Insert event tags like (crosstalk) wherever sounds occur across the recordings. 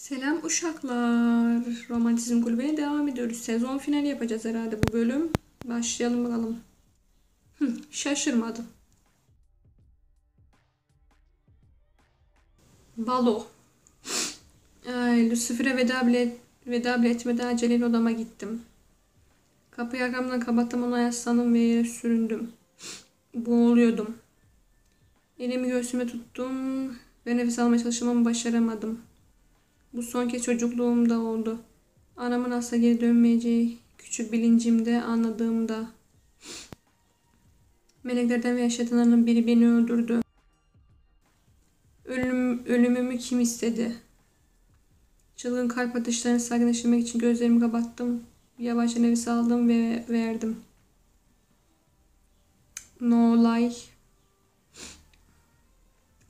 Selam uşaklar. Romantizm kulübüne devam ediyoruz. Sezon finali yapacağız herhalde bu bölüm. Başlayalım bakalım. Hı, şaşırmadım. Balo. Ay, Lucifer'e veda bile, veda bile etmeden aceleyle odama gittim. Kapıyı arkamdan kapattım ona yaslandım ve yere süründüm. Boğuluyordum. Elimi göğsüme tuttum ve nefes almaya çalıştım ama başaramadım. Bu son kez çocukluğumda oldu. Anamın asla geri dönmeyeceği küçük bilincimde anladığımda. Meleklerden ve yaşatanların biri beni öldürdü. Ölüm, ölümümü kim istedi? Çılgın kalp atışlarını sakinleştirmek için gözlerimi kapattım. Yavaşça nefes aldım ve verdim. No lie.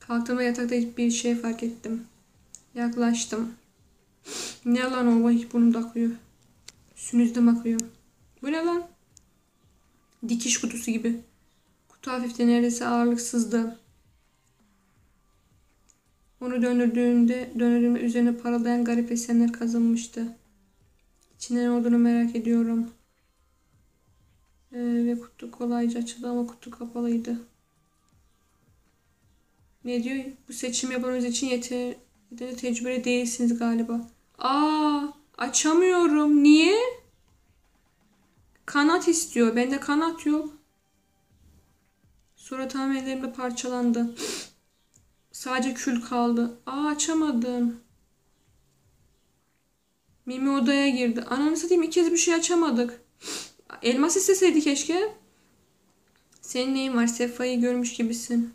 Kalktığımda yatakta hiçbir şey fark ettim. Yaklaştım. Ne lan o vay burnum da akıyor. Sünüzüm akıyor. Bu ne lan? Dikiş kutusu gibi. Kutu hafifte neredeyse ağırlıksızdı. Onu döndürdüğünde döndürdüğümde üzerine parıldayan garip esenler kazınmıştı. İçinde ne olduğunu merak ediyorum. Ee, ve kutu kolayca açıldı ama kutu kapalıydı. Ne diyor? Bu seçim yapanınız için yeter, yeterince tecrübeli değilsiniz galiba. Aa, açamıyorum. Niye? Kanat istiyor. Bende kanat yok. Sonra tam ellerimde parçalandı. Sadece kül kaldı. Aa açamadım. Mimi odaya girdi. Ananı satayım ilk kez bir şey açamadık. Elmas isteseydi keşke. Senin neyin var? Sefa'yı görmüş gibisin.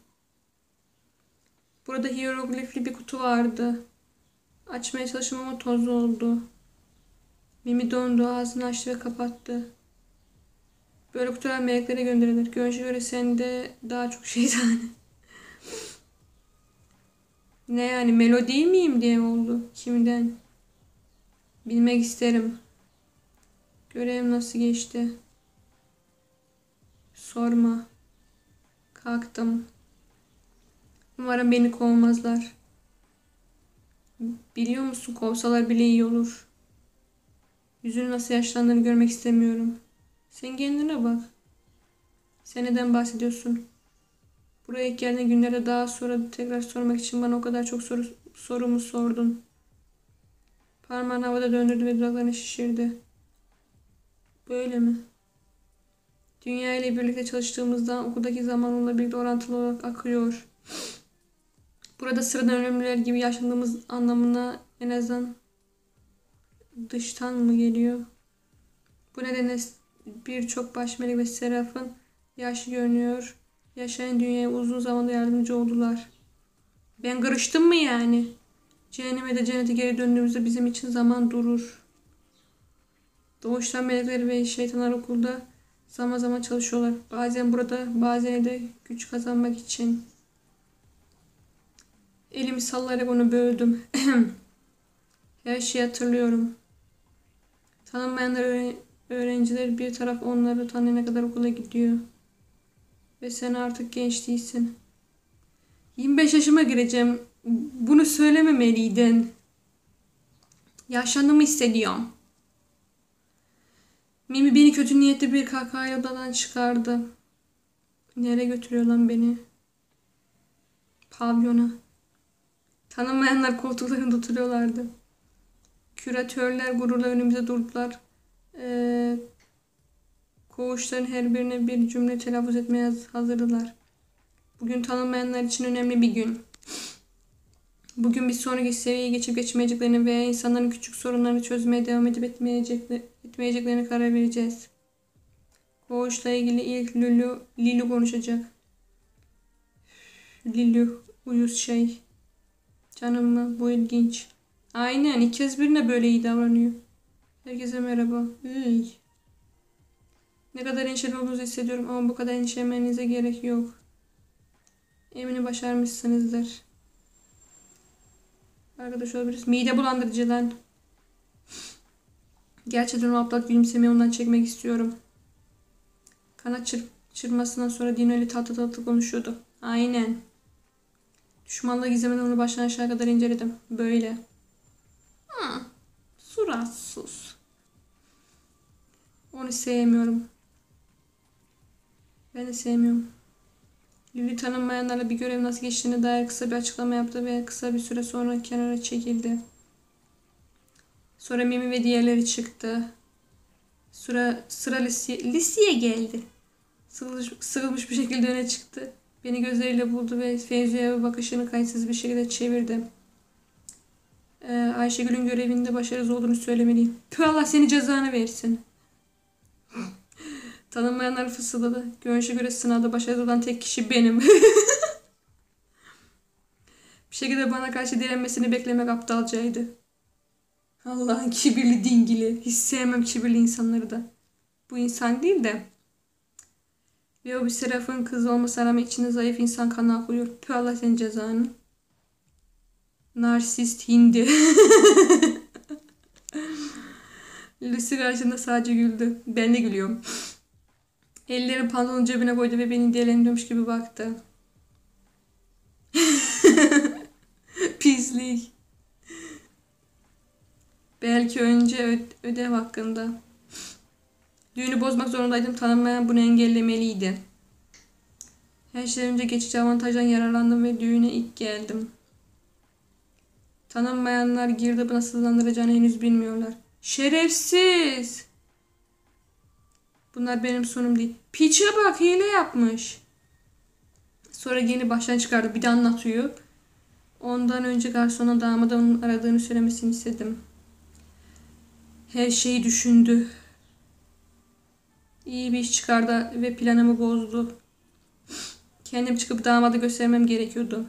Burada hieroglifli bir kutu vardı. Açmaya çalıştım ama toz oldu. Mimi dondu, ağzını açtı ve kapattı. Böyle kutular meleklere gönderilir. Görünüşe göre sende daha çok şeytani. ne yani melodi miyim diye oldu. Kimden? Bilmek isterim. Görevim nasıl geçti? Sorma. Kalktım. Umarım beni kovmazlar. Biliyor musun kovsalar bile iyi olur. Yüzünün nasıl yaşlandığını görmek istemiyorum. Sen kendine bak. Sen neden bahsediyorsun? Buraya ilk geldiğin günlerde daha sonra tekrar sormak için bana o kadar çok soru, sorumu sordun. Parmağını havada döndürdü ve dudaklarını şişirdi. Böyle mi? Dünya ile birlikte çalıştığımızdan okuldaki zaman onunla birlikte orantılı olarak akıyor. Burada sıradan ölümlüler gibi yaşadığımız anlamına en azından dıştan mı geliyor? Bu nedenle birçok baş melek ve serafın yaşlı görünüyor. Yaşayan dünyaya uzun zamanda yardımcı oldular. Ben karıştım mı yani? Cehenneme de cennete geri döndüğümüzde bizim için zaman durur. Doğuştan melekler ve şeytanlar okulda zaman zaman çalışıyorlar. Bazen burada, bazen de güç kazanmak için. Elimi sallayarak onu böldüm. (clears throat) Her şeyi hatırlıyorum. Tanınmayanlar öğren öğrenciler bir taraf onları tanıyana kadar okula gidiyor. Ve sen artık genç değilsin. 25 yaşıma gireceğim. Bunu söylememeliydin. Yaşlandığımı hissediyorum. Mimi beni kötü niyetli bir kakayla odadan çıkardı. Nereye götürüyor lan beni? Pavyona. Tanımayanlar koltuklarında oturuyorlardı. Küratörler gururla önümüze durdular. Ee, koğuşların her birine bir cümle telaffuz etmeye hazırdılar. Bugün tanınmayanlar için önemli bir gün. Bugün bir sonraki seviyeye geçip geçmeyeceklerini veya insanların küçük sorunlarını çözmeye devam edip etmeyecekler, etmeyeceklerini karar vereceğiz. Koğuşla ilgili ilk Lulu, Lilu konuşacak. Lilu, uyuz şey. Canım mı? Bu ilginç. Aynen. İlk kez birine böyle iyi davranıyor. Herkese merhaba. Üy. Ne kadar endişeli olduğunuzu hissediyorum ama bu kadar endişelenmenize gerek yok. Eminim başarmışsınızdır. Arkadaş olabiliriz. Mide bulandırıcı lan. Gerçekten o aptal gülümsemeyi ondan çekmek istiyorum. Kanat çır çırmasından sonra Dino ile tatlı tatlı konuşuyordu. Aynen. Düşmanlığı gizlemeden onu baştan aşağı kadar inceledim. Böyle. Suratsız. Onu sevmiyorum. Ben de sevmiyorum. Lili tanınmayanlarla bir görev nasıl geçtiğine dair kısa bir açıklama yaptı ve kısa bir süre sonra kenara çekildi. Sonra Mimi ve diğerleri çıktı. Sıra, sıra Lucy, Lucy'ye geldi. Sıkılmış, sıkılmış bir şekilde öne çıktı. Beni gözleriyle buldu ve Feyzi'ye bakışını kayıtsız bir şekilde çevirdi. Ee, Ayşegül'ün görevinde başarısız olduğunu söylemeliyim. Tüh Allah seni cezanı versin. (laughs) Tanınmayanlar fısıldadı. Görünüşe göre sınavda başarılı olan tek kişi benim. (laughs) bir şekilde bana karşı direnmesini beklemek aptalcaydı. Allah'ın kibirli dingili. Hiç sevmem kibirli insanları da. Bu insan değil de. Ve bir serafın kızı olmasına rağmen içinde zayıf insan kanı akıyor. Tüh Allah senin cezanı. Narsist hindi. (laughs) Lucy karşında sadece güldü. Ben de gülüyorum. Elleri pantolonun cebine koydu ve beni delendiriyormuş gibi baktı. (laughs) Pislik. Belki önce ödev hakkında. Düğünü bozmak zorundaydım. Tanınmayan bunu engellemeliydi. Her şeyden önce geçici avantajdan yararlandım ve düğüne ilk geldim. Tanınmayanlar girdabı nasıl hızlandıracağını henüz bilmiyorlar. Şerefsiz! Bunlar benim sonum değil. Piçe bak hile yapmış. Sonra yeni baştan çıkardı. Bir de anlatıyor. Ondan önce garsona damada onun aradığını söylemesini istedim. Her şeyi düşündü. İyi bir iş çıkardı ve planımı bozdu. Kendim çıkıp damada göstermem gerekiyordu.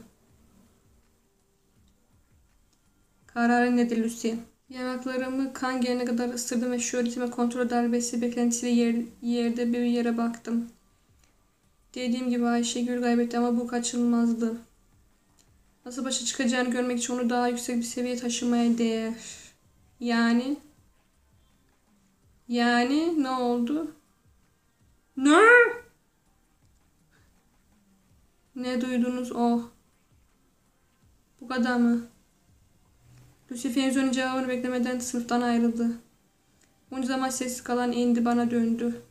Kararın nedir Lucy? Yanaklarımı kan gelene kadar ısırdım ve şöhretime kontrol darbesi beklentisiyle yer, yerde bir yere baktım. Dediğim gibi Ayşegül kaybetti ama bu kaçınılmazdı. Nasıl başa çıkacağını görmek için onu daha yüksek bir seviyeye taşımaya değer. Yani? Yani ne oldu? Ne? Ne duydunuz? Oh. Bu kadar mı? Lucy Fenzon'un cevabını beklemeden sınıftan ayrıldı. Bunca zaman sessiz kalan Andy bana döndü.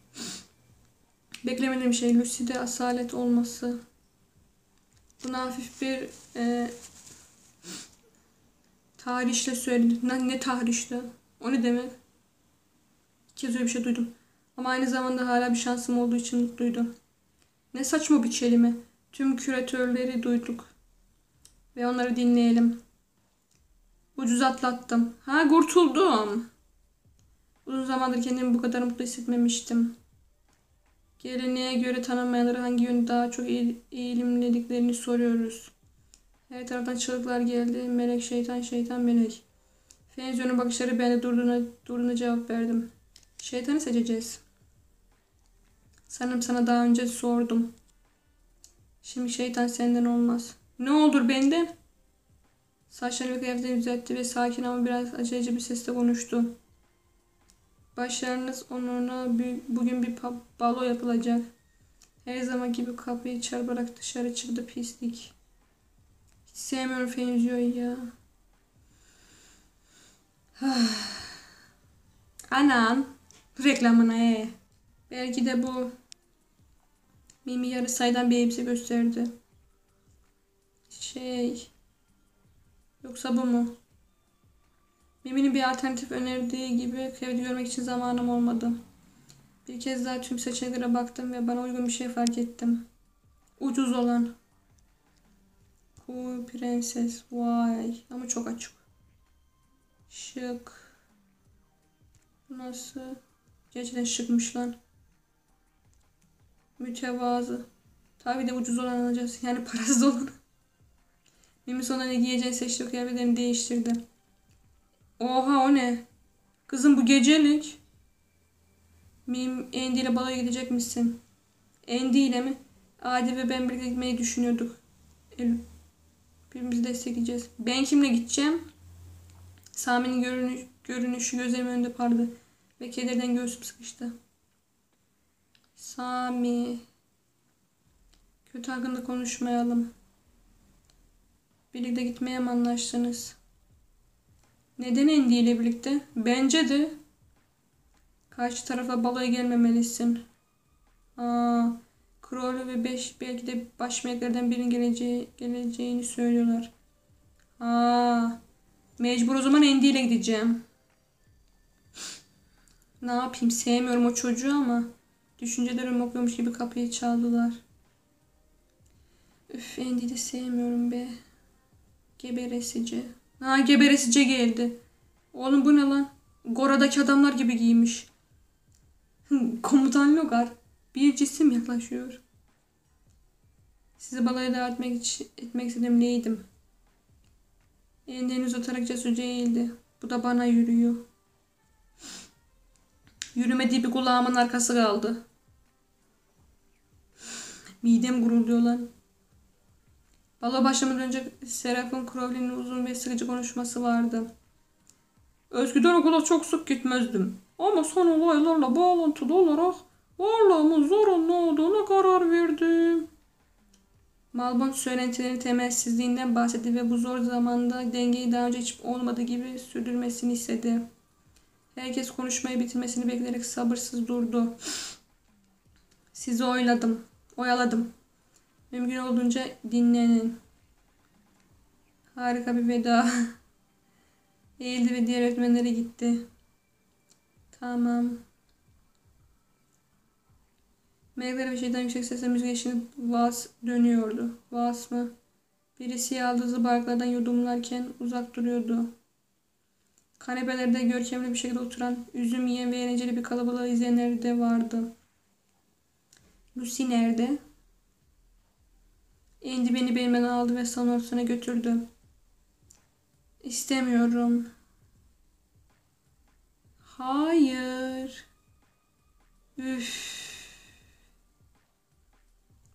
Beklemediğim şey Lucy'de asalet olması. Buna hafif bir e, tahrişle söyledi. Ne, ne tahrişle? O ne demek? İki kez öyle bir şey duydum. Ama aynı zamanda hala bir şansım olduğu için mutluydum. Ne saçma bir kelime. Tüm küratörleri duyduk. Ve onları dinleyelim. Ucuz atlattım. Ha kurtuldum. Uzun zamandır kendimi bu kadar mutlu hissetmemiştim. Geleneğe göre tanınmayanlara hangi yönde daha çok eğ- eğilimlediklerini soruyoruz. Her taraftan çığlıklar geldi. Melek, şeytan, şeytan, melek. Fenzion'un bakışları ben de durduğuna, durduğuna cevap verdim. Şeytanı seçeceğiz. Sanırım sana daha önce sordum. Şimdi şeytan senden olmaz. Ne olur benden? Saçlarını kıyafetini düzeltti ve sakin ama biraz aceleci bir sesle konuştu. Başlarınız onuruna bir- bugün bir balo yapılacak. Her zaman gibi kapıyı çarparak dışarı çıktı pislik. Hiç sevmiyorum Fenzio'yu ya. (sighs) Anan. Reklamına he. Belki de bu Mimi yarı saydan bir elbise gösterdi. Şey... Yoksa bu mu? Mimi'nin bir alternatif önerdiği gibi kıyafeti görmek için zamanım olmadı. Bir kez daha tüm seçeneklere baktım ve bana uygun bir şey fark ettim. Ucuz olan. Cool prenses. Vay. Ama çok açık. Şık. Nasıl? Gerçekten şıkmış lan. Mütevazı. Tabii de ucuz olan alacağız. (laughs) Yani parasız olan. Mimi sonra ne giyeceğini seçti kıyafetlerini değiştirdi. Oha o ne? Kızım bu gecelik. Mim Andy ile baloya gidecek misin? Andy ile mi? Adi ve ben birlikte gitmeyi düşünüyorduk. El, birbirimizi destekleyeceğiz. Ben kimle gideceğim? Sami'nin görünüş, görünüşü gözlerimin önünde parladı. Ve kederden göğsüm sıkıştı. Sami. Kötü hakkında konuşmayalım. Birlikte gitmeye mi anlaştınız? Neden Andy ile birlikte? Bence de. Karşı tarafa baloya gelmemelisin. Aa, Crowley ve 5 belki de baş meleklerden birinin geleceği, geleceğini söylüyorlar. Aa, mecbur o zaman Andy ile gideceğim. Ne yapayım sevmiyorum o çocuğu ama düşüncelerimi okuyormuş gibi kapıyı çaldılar. Üf de sevmiyorum be. Geberesici. Ha geberesici geldi. Oğlum bu ne lan? Gora'daki adamlar gibi giymiş. Komutan Logar. Bir cisim yaklaşıyor. Sizi balaya davet etmek, için, etmek istedim neydim? Elini uzatarak cesurca eğildi. Bu da bana yürüyor. Yürümediği bir kulağımın arkası kaldı. Midem gurulduyor lan. Balo başlamadan önce Seraf'ın Crowley'nin uzun ve sıkıcı konuşması vardı. Eskiden okula çok sık gitmezdim. Ama son olaylarla bağlantılı olarak varlığımın zorunlu olduğuna karar verdim. Malbon söylentilerin temelsizliğinden bahsetti ve bu zor zamanda dengeyi daha önce hiç olmadığı gibi sürdürmesini istedi. Herkes konuşmayı bitirmesini bekleyerek sabırsız durdu. Sizi oyladım, oyaladım. Mümkün olduğunca dinlenin. Harika bir veda. (laughs) Eğildi ve diğer öğretmenlere gitti. Tamam. Melekler bir şeyden yüksek sesle müzik eşliğinde vals dönüyordu. Vals mı? Birisi yaldızlı barklardan yudumlarken uzak duruyordu. Kanepelerde görkemli bir şekilde oturan, üzüm yiyen ve eğlenceli bir kalabalığı izleyenler de vardı. Lucy nerede? Andy beni benimden aldı ve salon ortasına götürdü. İstemiyorum. Hayır. Üf.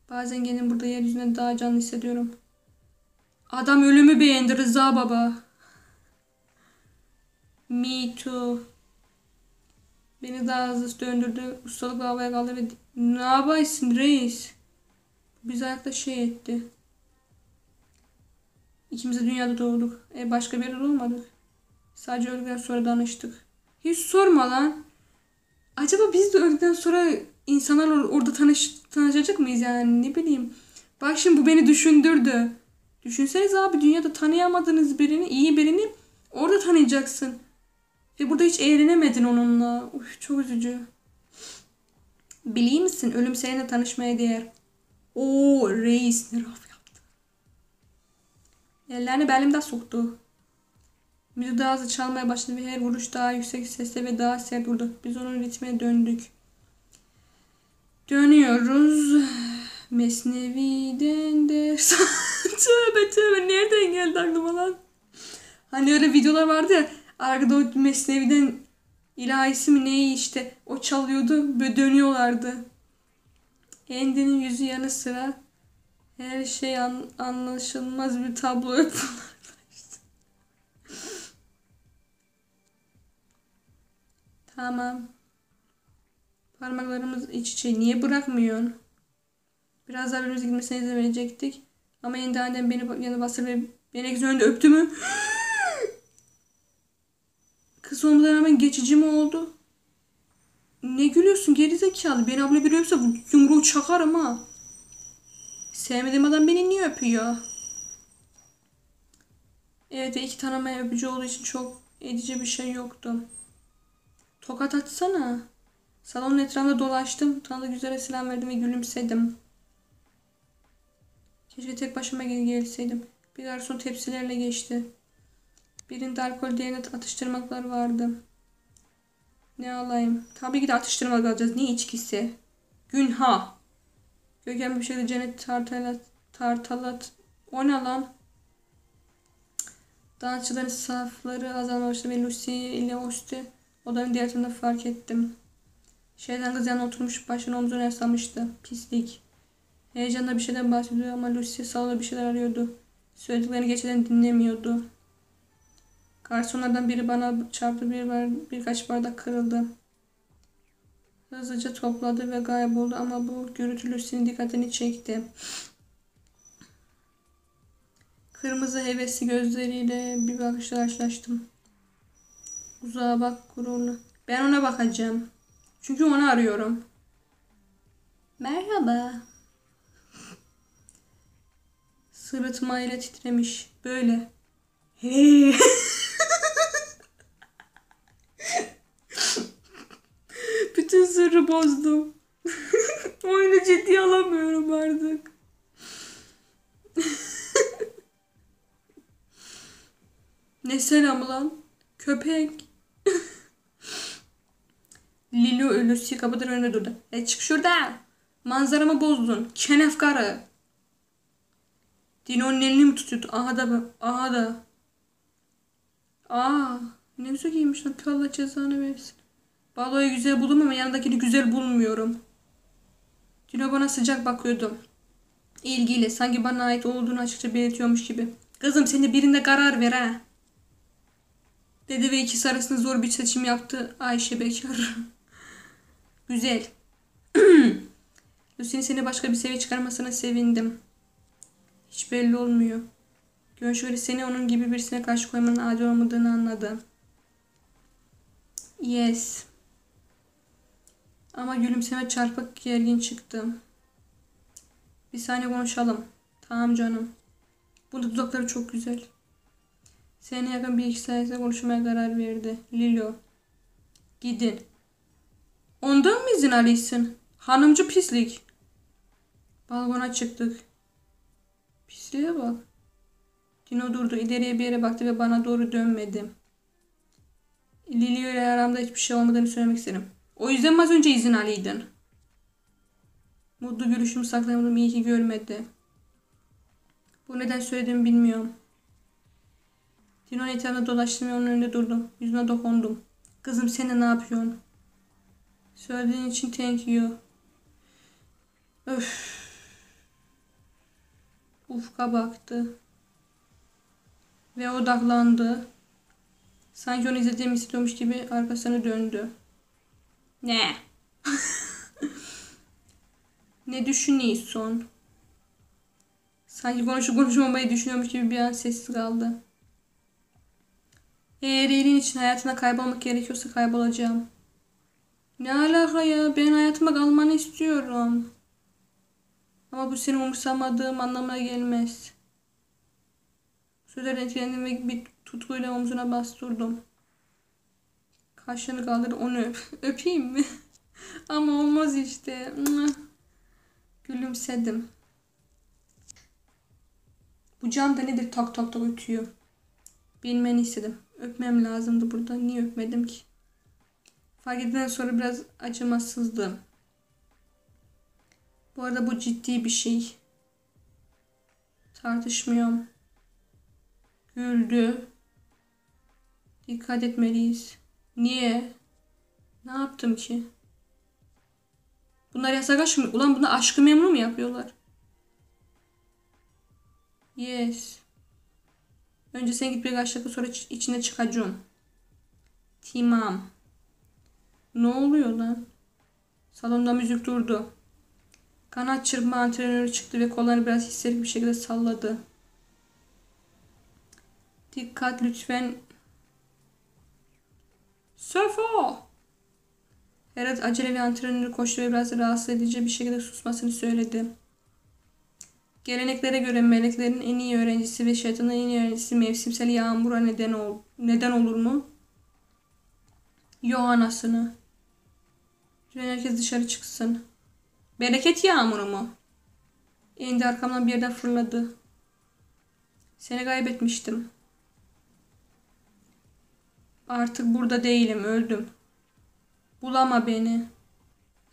Bazen kendim burada yeryüzünde daha canlı hissediyorum. Adam ölümü beğendi Rıza baba. Me too. Beni daha hızlı döndürdü. Ustalıkla havaya kaldı ve ne yapaysın reis? Biz ayakta şey etti. İkimiz de dünyada doğduk. E başka bir yerde doğmadık. Sadece öldükten sonra danıştık. Hiç sorma lan. Acaba biz de öldükten sonra insanlar orada tanış, tanışacak mıyız yani ne bileyim. Bak şimdi bu beni düşündürdü. Düşünseniz abi dünyada tanıyamadığınız birini, iyi birini orada tanıyacaksın. Ve burada hiç eğlenemedin onunla. Uf, çok üzücü. Biliyor musun ölüm seninle tanışmaya değer. Oo reis ne raf yaptı. Ellerini belimde soktu. Müzik daha hızlı çalmaya başladı ve her vuruş daha yüksek sesle ve daha sert vurdu. Biz onun ritmine döndük. Dönüyoruz. Mesnevi'den de... (laughs) tövbe tövbe nereden geldi aklıma lan? Hani öyle videolar vardı ya arkada o Mesnevi'den ilahisi mi neyi işte o çalıyordu böyle dönüyorlardı. Andy'nin yüzü yanı sıra her şey an, anlaşılmaz bir tablo yapıyorlar. tamam. Parmaklarımız iç içe. Niye bırakmıyorsun? Biraz daha birbirimize gitmesine izin verecektik. Ama annem beni yanına bastırdı ve beni önünde öptü mü? Kız olmadan hemen geçici mi oldu? Ne gülüyorsun gerizekalı? Beni abla biri öpse yumruğu çakarım ha. Sevmediğim adam beni niye öpüyor? Evet iki tanımaya öpücü olduğu için çok edici bir şey yoktu. Tokat atsana. Salonun etrafında dolaştım. Tanıdık güzel selam verdim ve gülümsedim. Keşke tek başıma gelseydim. Bir garson tepsilerle geçti. Birinde alkol diğerinde atıştırmaklar vardı. Ne alayım? Tabii ki de atıştırmalık alacağız. Ne içkisi? Günha. Gökhan bir şekilde cennet tartalat, tartalat. O ne lan? Dansçıların safları başladı ve Lucy ile Osti odanın diğer tarafında fark ettim. Şeyden kız yanına oturmuş başını omzuna yaslamıştı. Pislik. Heyecanla bir şeyden bahsediyor ama Lucy salonda bir şeyler arıyordu. Söylediklerini geçeden dinlemiyordu. Garsonlardan biri bana çarptı bir bar, birkaç bardak kırıldı. Hızlıca topladı ve kayboldu ama bu gürültü Lucy'nin dikkatini çekti. Kırmızı hevesli gözleriyle bir bakışla karşılaştım. Uzağa bak gururlu. Ben ona bakacağım. Çünkü onu arıyorum. Merhaba. Sırıtmayla titremiş. Böyle. Hey. (laughs) bozdum. (laughs) Oyunu ciddiye alamıyorum artık. (laughs) ne selam lan? Köpek. (laughs) Lilo ölüsü kapıdır önünde durdu. E çık şuradan. Manzaramı bozdun. Kenef karı. Dino'nun elini mi tutuyordu? Aha da aha da. Aa, ne güzel giymiş lan. Allah cezanı versin. Baloyu güzel buldum ama yanındakini güzel bulmuyorum. Dino bana sıcak bakıyordu. İlgiyle sanki bana ait olduğunu açıkça belirtiyormuş gibi. Kızım sen de birinde karar ver ha. Dedi ve ikisi arasında zor bir seçim yaptı Ayşe Bekar. (laughs) Güzel. (clears throat) Lucy'nin seni başka bir seviye çıkarmasına sevindim. Hiç belli olmuyor. Gör şöyle seni onun gibi birisine karşı koymanın adil olmadığını anladı. Yes. Ama gülümseme çarpık gergin çıktı. Bir saniye konuşalım. Tamam canım. Bu dudakları çok güzel. Seni yakın bir iki sayesinde konuşmaya karar verdi. Lilo. Gidin. Ondan mı izin alıyorsun? Hanımcı pislik. Balkona çıktık. Pisliğe bak. Dino durdu. İleriye bir yere baktı ve bana doğru dönmedi. Lilio ile aramda hiçbir şey olmadığını söylemek istedim. O yüzden az önce izin aliydin? Mutlu gülüşümü saklayamadım. İyi ki görmedi. Bu neden söylediğimi bilmiyorum. Dino'nun etrafında dolaştım ve onun önünde durdum. Yüzüne dokundum. Kızım sen ne yapıyorsun? Söylediğin için thank you. Öf. Ufka baktı. Ve odaklandı. Sanki onu izlediğimi istiyormuş gibi arkasını döndü. Ne? ne düşünüyorsun? Sanki konuşup konuşmamayı düşünüyormuş gibi bir an sessiz kaldı. Eğer iyiliğin için hayatına kaybolmak gerekiyorsa kaybolacağım. Ne alaka ya? Ben hayatıma kalmanı istiyorum. Ama bu seni umursamadığım anlamına gelmez. Sözlerden etkilendim ve bir tutkuyla omzuna bastırdım. Kaşını kaldır onu öp. (laughs) Öpeyim mi? Ama olmaz işte. Gülümsedim. Bu cam da nedir tak tak tak ötüyor. Bilmeni istedim. Öpmem lazımdı burada. Niye öpmedim ki? Fark edilden sonra biraz acımasızdım. Bu arada bu ciddi bir şey. Tartışmıyorum. Güldü. Dikkat etmeliyiz. Niye? Ne yaptım ki? Bunlar yasak aşk mı? Ulan bunu aşkı memnu mu yapıyorlar? Yes. Önce sen git birkaç dakika sonra içine çıkacağım. Timam. Ne oluyor lan? Salonda müzik durdu. Kanat çırpma antrenörü çıktı ve kollarını biraz hissedik bir şekilde salladı. Dikkat lütfen. Sefo! Herald acele antrenörü koştu ve biraz rahatsız edici bir şekilde susmasını söyledi. Geleneklere göre meleklerin en iyi öğrencisi ve şeytanın en iyi öğrencisi mevsimsel yağmura neden, ol neden olur mu? Yo anasını. Herkes dışarı çıksın. Bereket yağmuru mu? Endi arkamdan bir yerden fırladı. Seni kaybetmiştim. Artık burada değilim, öldüm. Bulama beni.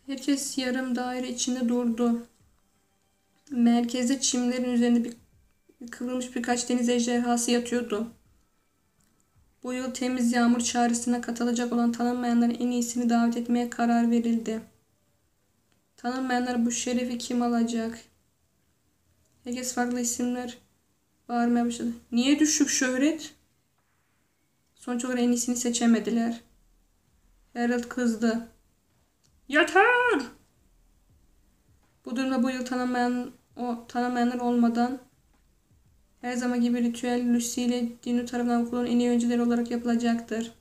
Herkes yarım daire içinde durdu. Merkezde çimlerin üzerinde bir kıvrılmış birkaç deniz ejderhası yatıyordu. Bu yıl temiz yağmur çağrısına katılacak olan tanınmayanların en iyisini davet etmeye karar verildi. Tanınmayanlar bu şerefi kim alacak? Herkes farklı isimler bağırmaya başladı. Niye düşük şöhret? Sonuç olarak en iyisini seçemediler. Harold kızdı. Yeter! Bu durumda bu yıl tanımayan, o, tanımayanlar olmadan her zaman gibi ritüel Lucy ile Dino tarafından okulun en iyi öncüleri olarak yapılacaktır.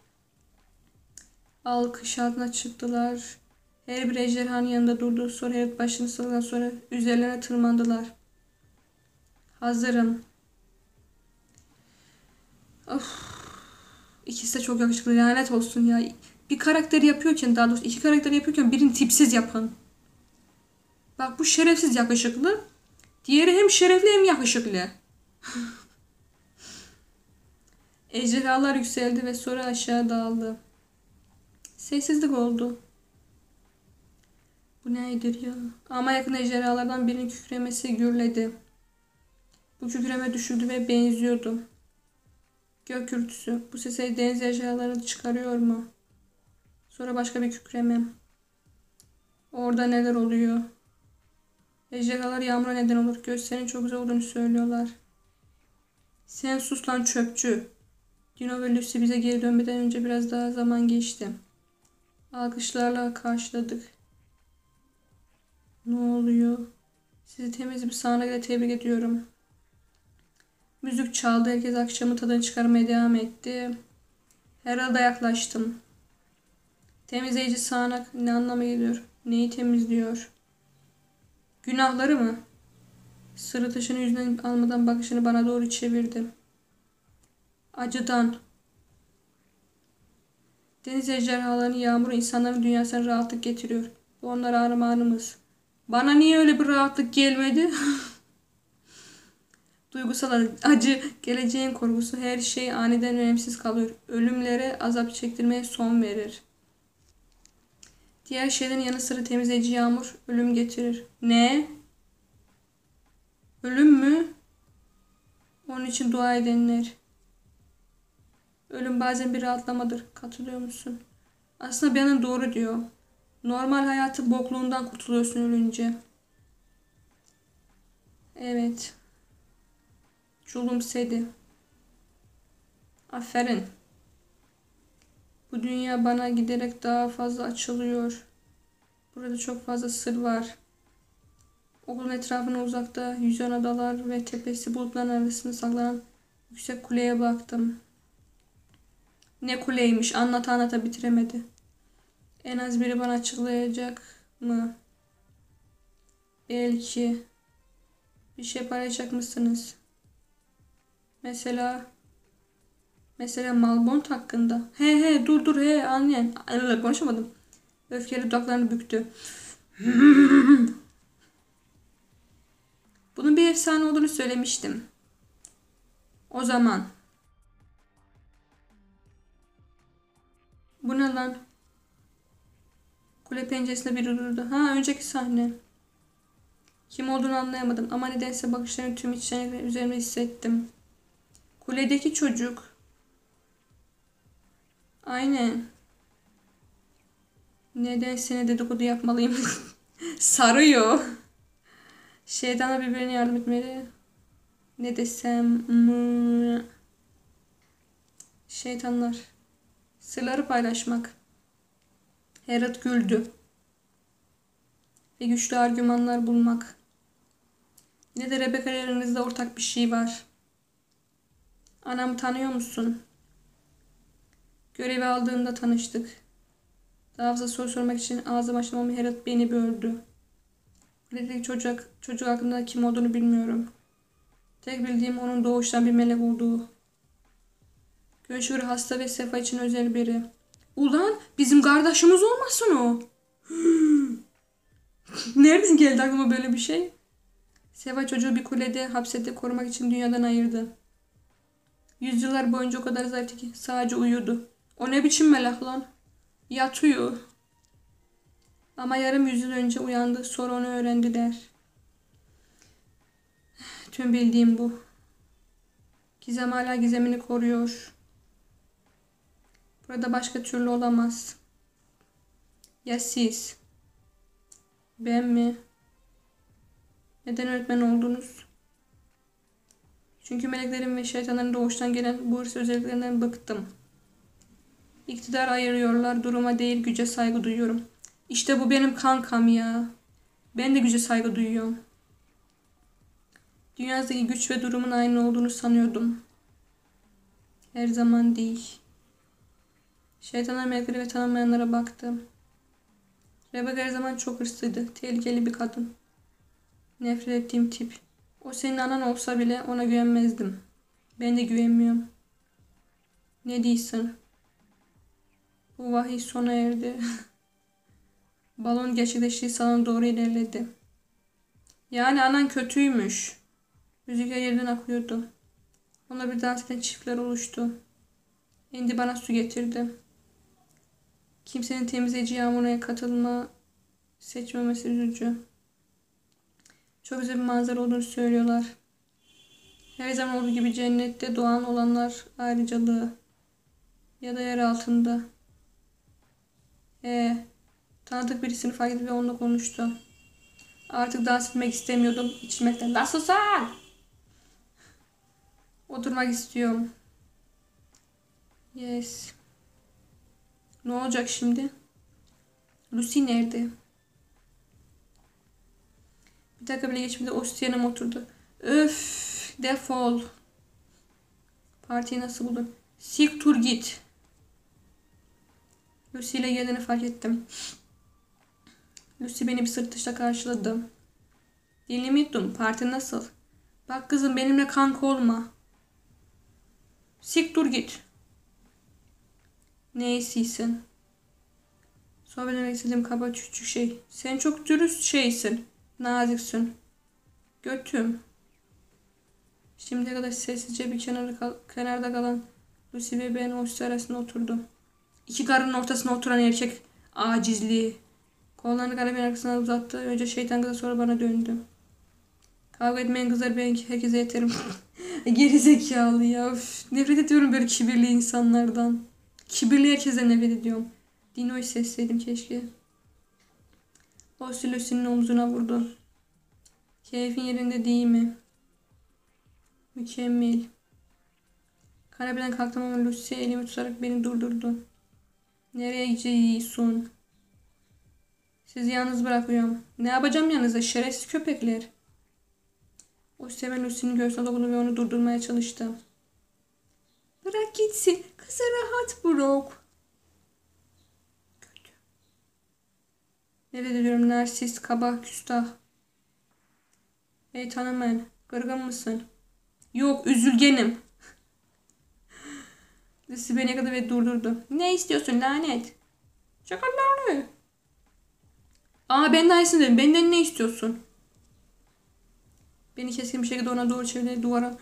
alkış altına çıktılar. Her bir ejderhanın yanında durdu. Sonra Herod başını salladan sonra üzerlerine tırmandılar. Hazırım. Of. İkisi de çok yakışıklı. Lanet olsun ya. Bir karakteri yapıyorken daha doğrusu iki karakteri yapıyorken birini tipsiz yapın. Bak bu şerefsiz yakışıklı. Diğeri hem şerefli hem yakışıklı. (laughs) Ejderhalar yükseldi ve sonra aşağı dağıldı. Sessizlik oldu. Bu nedir ya? Ama yakın ejderhalardan birinin kükremesi gürledi. Bu kükreme düşürdü ve benziyordu. Gök gürültüsü. Bu sese deniz ejderhaları çıkarıyor mu? Sonra başka bir kükreme. Orada neler oluyor? Ejderhalar yağmura neden olur. Gösterinin çok güzel olduğunu söylüyorlar. Sen sus lan çöpçü. Dino ve Lucy bize geri dönmeden önce biraz daha zaman geçti. Alkışlarla karşıladık. Ne oluyor? Sizi temiz bir sahneyle tebrik ediyorum. Müzik çaldı. Herkes akşamı tadını çıkarmaya devam etti. Herhalde yaklaştım. Temizleyici sağanak ne anlama geliyor? Neyi temizliyor? Günahları mı? Sırıtışını yüzünden almadan bakışını bana doğru çevirdi. Acıdan. Deniz ejderhalarının yağmuru insanların dünyasına rahatlık getiriyor. Bu onlar armağanımız. Bana niye öyle bir rahatlık gelmedi? (laughs) Duygusal acı, geleceğin korkusu, her şey aniden önemsiz kalıyor. Ölümlere azap çektirmeye son verir. Diğer şeylerin yanı sıra temizleyici yağmur ölüm getirir. Ne? Ölüm mü? Onun için dua edenler. Ölüm bazen bir rahatlamadır. Katılıyor musun? Aslında bir yandan doğru diyor. Normal hayatı bokluğundan kurtuluyorsun ölünce. Evet. Culum sedi. Aferin. Bu dünya bana giderek daha fazla açılıyor. Burada çok fazla sır var. Okulun etrafına uzakta yüzen adalar ve tepesi bulutların arasında saklanan yüksek kuleye baktım. Ne kuleymiş anlata anlata bitiremedi. En az biri bana açıklayacak mı? Belki. Bir şey paylaşacak mısınız? Mesela Mesela Malbont hakkında. He he dur dur he anlayan. Öyle konuşamadım. Öfkeli dudaklarını büktü. (laughs) Bunun bir efsane olduğunu söylemiştim. O zaman. Bu ne lan? Kule penceresinde biri durdu. Ha önceki sahne. Kim olduğunu anlayamadım ama nedense bakışlarını tüm içten üzerime hissettim. Kuledeki çocuk Aynen. Neden seni dedikodu yapmalıyım? (laughs) Sarıyor. Şeytana birbirine yardım etmeli. Ne desem? Şeytanlar. Sırları paylaşmak. Herod güldü. Ve güçlü argümanlar bulmak. Yine de Rebecca ortak bir şey var. Anamı tanıyor musun? Görevi aldığımda tanıştık. Daha fazla soru sormak için ağzım açmamı Herod beni böldü. Kuledeki çocuk, çocuk hakkında kim olduğunu bilmiyorum. Tek bildiğim onun doğuştan bir melek olduğu. Görüşür hasta ve sefa için özel biri. Ulan bizim kardeşimiz olmasın o. (gasps) Nereden geldi aklıma böyle bir şey? Sefa çocuğu bir kulede hapsette korumak için dünyadan ayırdı. Yüzyıllar boyunca o kadar zayıftı ki sadece uyudu. O ne biçim melek lan? Yatıyor. Ama yarım yüzyıl önce uyandı. Sonra onu öğrendiler. Tüm bildiğim bu. Gizem hala gizemini koruyor. Burada başka türlü olamaz. Ya siz? Ben mi? Neden öğretmen oldunuz? Çünkü meleklerin ve şeytanların doğuştan gelen bu hırs özelliklerinden bıktım. İktidar ayırıyorlar. Duruma değil güce saygı duyuyorum. İşte bu benim kankam ya. Ben de güce saygı duyuyorum. Dünyadaki güç ve durumun aynı olduğunu sanıyordum. Her zaman değil. Şeytanlar melekleri ve tanımayanlara baktım. Rebecca her zaman çok hırslıydı. Tehlikeli bir kadın. Nefret ettiğim tip. O senin anan olsa bile ona güvenmezdim. Ben de güvenmiyorum. Ne diyorsun? Bu vahiy sona erdi. (laughs) Balon gerçekleştiği salona doğru ilerledi. Yani anan kötüymüş. Müzik yerden akıyordu. Ona bir dans eden çiftler oluştu. Andy bana su getirdi. Kimsenin temizleyici yağmuruna katılma seçmemesi üzücü. Çok güzel bir manzara olduğunu söylüyorlar. Her zaman olduğu gibi cennette doğan olanlar ayrıcalığı ya da yer altında. E tanıdık birisini fark edip onunla konuştu. Artık dans etmek istemiyordum. İçmekten nasılsın? Oturmak istiyorum. Yes. Ne olacak şimdi? Lucy nerede? Bir dakika bile geçmedi. Osti yanıma oturdu. Öf, defol. Partiyi nasıl buldun? Siktur git. Lucy ile geldiğini fark ettim. Lucy beni bir sırtışla karşıladı. Dilimi yuttum. Parti nasıl? Bak kızım benimle kanka olma. Siktur git. Neysisin? Söylemek istediğim kaba küçük şey. Sen çok dürüst şeysin. Naziksin. Götüm. Şimdiye kadar sessizce bir kenarda, kal- kenarda kalan Lucy ve ben o arasında oturdum. İki karının ortasına oturan erkek acizliği. Kollarını karabin arkasına uzattı. Önce şeytan kıza sonra bana döndü. Kavga etmeyen kızlar ben herkese yeterim. (laughs) Geri zekalı ya. Üf, nefret ediyorum böyle kibirli insanlardan. Kibirli herkese nefret ediyorum. Dino'yu sesleydim keşke. Lucy'nin omzuna vurdu. Keyfin yerinde değil mi? Mükemmel. Kanepeden kalktım ama Lucy elimi tutarak beni durdurdu. Nereye gidiyorsun? Sizi yalnız bırakıyorum. Ne yapacağım yanınızda şerefsiz köpekler? O seven Lucy'nin göğsüne dokundu ve onu durdurmaya çalıştı. Bırak gitsin. Kızı rahat bırak. Nefret ediyorum narsist, kaba, küstah. Hey tanımen, kırgın mısın? Yok, üzülgenim. (laughs) Lucy beni yakaladı ve durdurdu. Ne istiyorsun lanet? Şakalarını. Aa ben de aynısını dedim. Benden ne istiyorsun? Beni keskin bir şekilde ona doğru çevirdi duvara. (gasps)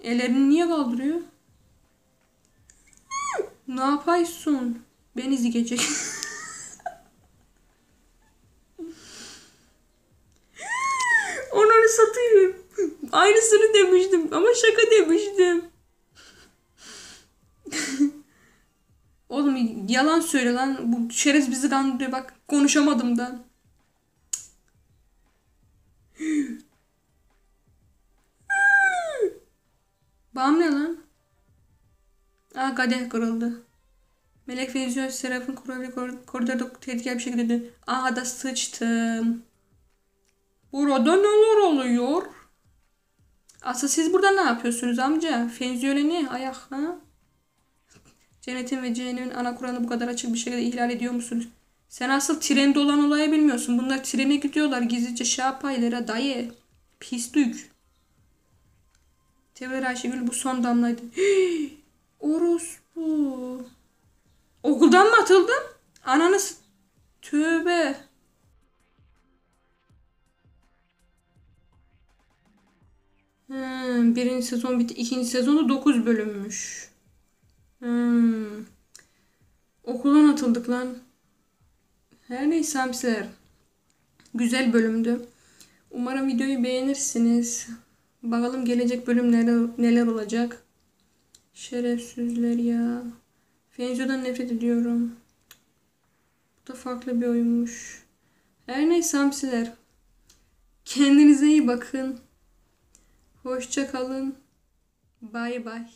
Ellerini niye kaldırıyor? ne yapıyorsun? Beni zikecek. Onları satayım. Aynısını demiştim ama şaka demiştim. Oğlum yalan söyle lan. Bu şerez bizi kandırıyor. Bak konuşamadım da. Bağım ne lan? Aa kadeh kırıldı. Melek Fenizyon Seraf'ın kurabili kor- koridorda tehlikeli bir şekilde dedi. Aha da sıçtım. Burada neler oluyor? Asıl siz burada ne yapıyorsunuz amca? Fenziyole ne? Ayak ha? Cennetin ve cehennemin ana kuralını bu kadar açık bir şekilde ihlal ediyor musunuz? Sen asıl trende olan olayı bilmiyorsun. Bunlar trene gidiyorlar gizlice şey yapaylara dayı. Pislik. Tevler Ayşegül bu son damlaydı. (gasps) Orospu. Okuldan mı atıldın? Ananı s- Tövbe. Hmm, birinci sezon bitti. ikinci sezonu 9 bölünmüş. Hmm. Okuldan atıldık lan. Her neyse hamsiler. Güzel bölümdü. Umarım videoyu beğenirsiniz. Bakalım gelecek bölüm neler, neler olacak. Şerefsizler ya. Fenzio'dan nefret ediyorum. Bu da farklı bir oyunmuş. Her neyse hamsiler. Kendinize iyi bakın. Hoşça kalın. Bay bay.